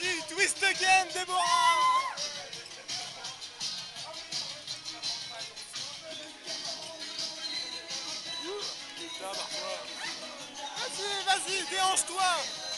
Vas-y, twist again, Déborah Vas-y, vas-y, déhanche-toi.